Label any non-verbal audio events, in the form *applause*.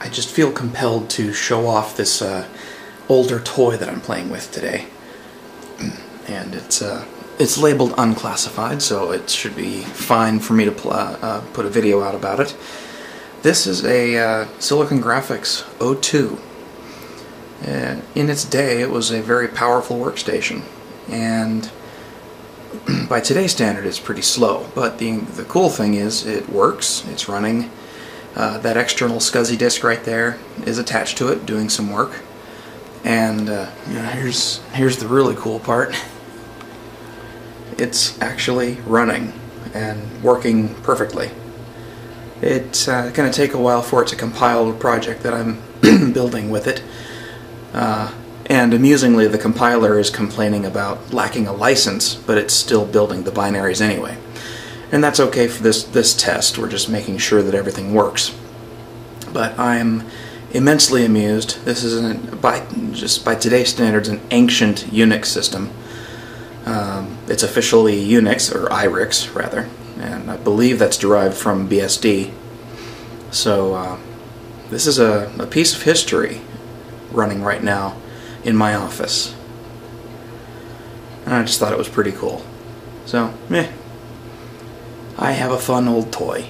I just feel compelled to show off this uh, older toy that I'm playing with today. And it's uh, it's labeled unclassified, so it should be fine for me to uh, uh, put a video out about it. This is a uh, Silicon Graphics O2. Uh, in its day, it was a very powerful workstation, and *clears throat* by today's standard, it's pretty slow. But the the cool thing is, it works. It's running. Uh, that external SCSI disk right there is attached to it, doing some work. And uh, you know, here's here's the really cool part. *laughs* It's actually running and working perfectly. It's uh, going to take a while for it to compile the project that I'm *clears throat* building with it. Uh, and amusingly, the compiler is complaining about lacking a license, but it's still building the binaries anyway. And that's okay for this, this test, we're just making sure that everything works. But I'm immensely amused. This is, by, just by today's standards, an ancient Unix system. Um, it's officially Unix, or IRIX rather, and I believe that's derived from BSD. So uh, this is a, a piece of history running right now in my office. And I just thought it was pretty cool. So, meh. I have a fun old toy.